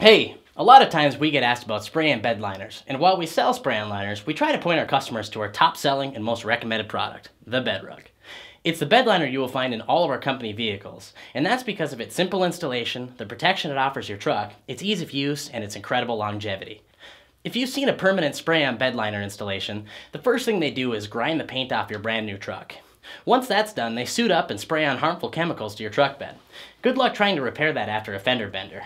Hey, a lot of times we get asked about spray-on bed liners, and while we sell spray-on liners, we try to point our customers to our top-selling and most recommended product, the bed rug. It's the bed liner you will find in all of our company vehicles, and that's because of its simple installation, the protection it offers your truck, its ease of use, and its incredible longevity. If you've seen a permanent spray-on bed liner installation, the first thing they do is grind the paint off your brand new truck. Once that's done, they suit up and spray on harmful chemicals to your truck bed. Good luck trying to repair that after a fender bender.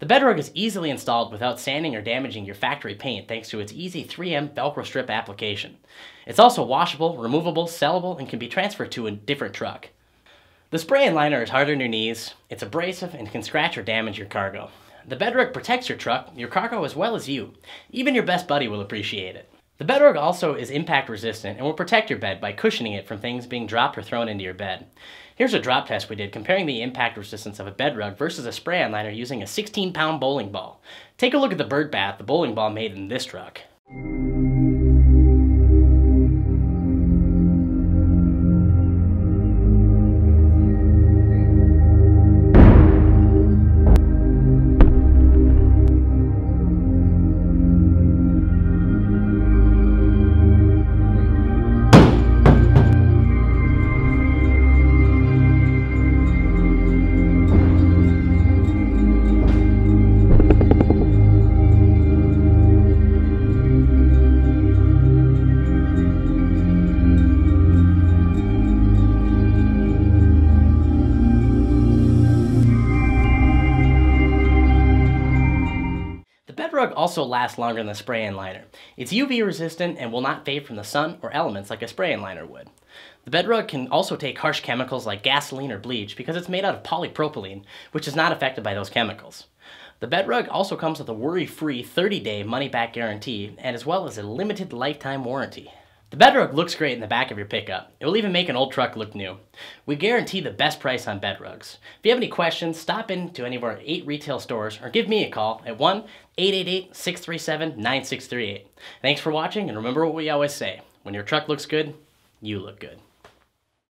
The bed rug is easily installed without sanding or damaging your factory paint thanks to its easy 3M Velcro strip application. It's also washable, removable, sellable, and can be transferred to a different truck. The spray-on liner is hard on your knees, it's abrasive, and can scratch or damage your cargo. The bed rug protects your truck, your cargo, as well as you. Even your best buddy will appreciate it. The bed rug also is impact resistant and will protect your bed by cushioning it from things being dropped or thrown into your bed. Here's a drop test we did comparing the impact resistance of a bed rug versus a spray-on liner using a 16 pound bowling ball. Take a look at the bird bath the bowling ball made in this truck. Rug also lasts longer than the spray-on liner. It's UV resistant and will not fade from the sun or elements like a spray-on liner would. The bed rug can also take harsh chemicals like gasoline or bleach because it's made out of polypropylene, which is not affected by those chemicals. The bed rug also comes with a worry-free 30-day money-back guarantee and as well as a limited lifetime warranty. The bed rug looks great in the back of your pickup. It will even make an old truck look new. We guarantee the best price on bed rugs. If you have any questions, stop in to any of our eight retail stores or give me a call at 1-888-637-9638. Thanks for watching and remember what we always say, when your truck looks good, you look good.